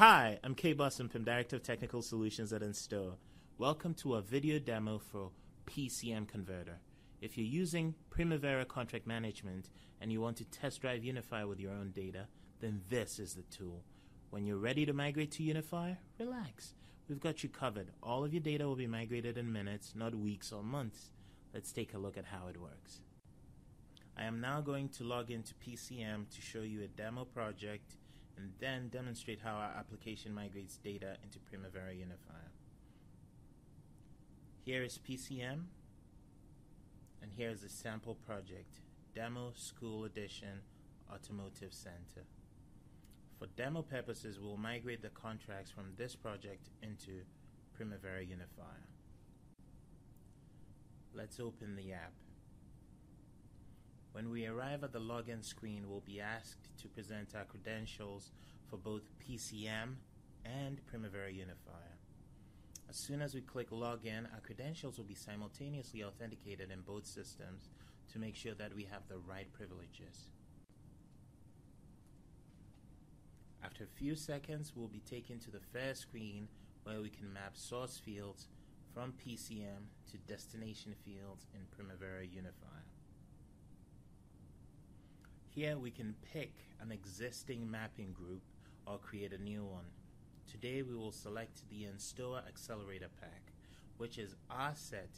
Hi, I'm Kay Bosompem Director of Technical Solutions at Enstoa. Welcome to a video demo for PCM Converter. If you're using Primavera Contract Management and you want to test drive Unifier with your own data, then this is the tool. When you're ready to migrate to Unifier, relax. We've got you covered. All of your data will be migrated in minutes, not weeks or months. Let's take a look at how it works. I am now going to log into PCM to show you a demo project and then demonstrate how our application migrates data into Primavera Unifier. Here is PCM, and here is a sample project, Demo School Edition Automotive Center. For demo purposes, we'll migrate the contracts from this project into Primavera Unifier. Let's open the app. When we arrive at the login screen, we'll be asked to present our credentials for both PCM and Primavera Unifier. As soon as we click Login, our credentials will be simultaneously authenticated in both systems to make sure that we have the right privileges. After a few seconds, we'll be taken to the first screen where we can map source fields from PCM to destination fields in Primavera Unifier. Here we can pick an existing mapping group or create a new one. Today we will select the Enstoa Accelerator Pack, which is our set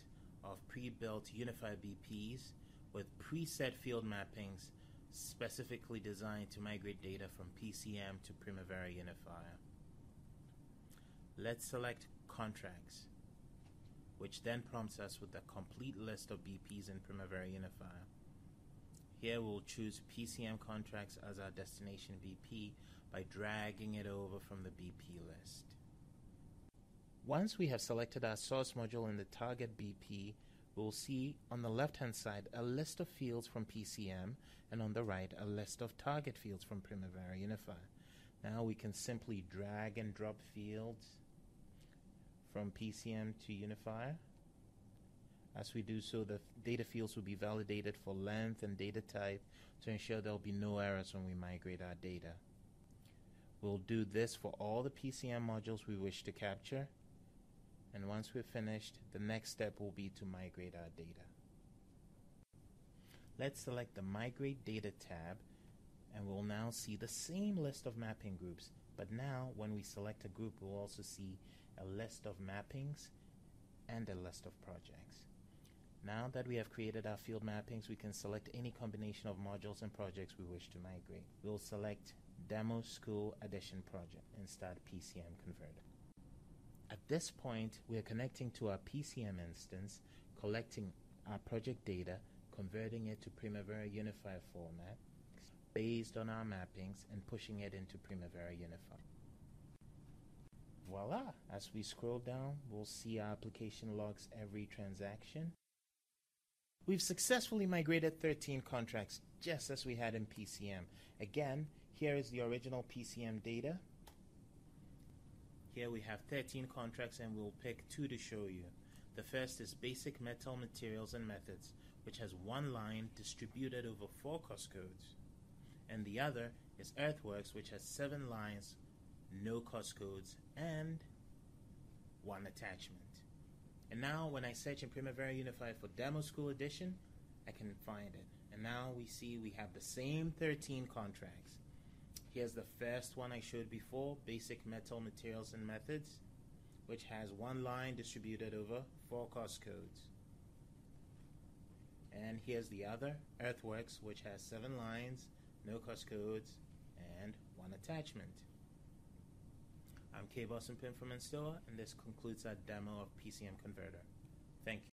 of pre-built Unifier BPs with preset field mappings specifically designed to migrate data from PCM to Primavera Unifier. Let's select Contracts, which then prompts us with a complete list of BPs in Primavera Unifier. Here we'll choose PCM contracts as our destination BP by dragging it over from the BP list. Once we have selected our source module in the target BP, we'll see on the left hand side a list of fields from PCM and on the right a list of target fields from Primavera Unifier. Now we can simply drag and drop fields from PCM to Unifier as we do so, the data fields will be validated for length and data type to ensure there will be no errors when we migrate our data. We'll do this for all the PCM modules we wish to capture. And once we're finished, the next step will be to migrate our data. Let's select the Migrate Data tab, and we'll now see the same list of mapping groups. But now, when we select a group, we'll also see a list of mappings and a list of projects. Now that we have created our field mappings, we can select any combination of modules and projects we wish to migrate. We'll select Demo School Edition Project and start PCM Converter. At this point, we are connecting to our PCM instance, collecting our project data, converting it to Primavera Unifier format based on our mappings, and pushing it into Primavera Unifier. Voila! As we scroll down, we'll see our application logs every transaction We've successfully migrated 13 contracts just as we had in PCM. Again, here is the original PCM data. Here we have 13 contracts and we'll pick two to show you. The first is Basic Metal Materials and Methods, which has one line distributed over four cost codes. And the other is Earthworks, which has seven lines, no cost codes, and one attachment. And now when I search in Primavera Unifier for Demo School Edition, I can find it. And now we see we have the same 13 contracts. Here's the first one I showed before, Basic Metal Materials and Methods, which has one line distributed over four cost codes. And here's the other, Earthworks, which has seven lines, no cost codes, and one attachment. I'm Kay Bosompem from Enstoa, and this concludes our demo of PCM Converter. Thank you.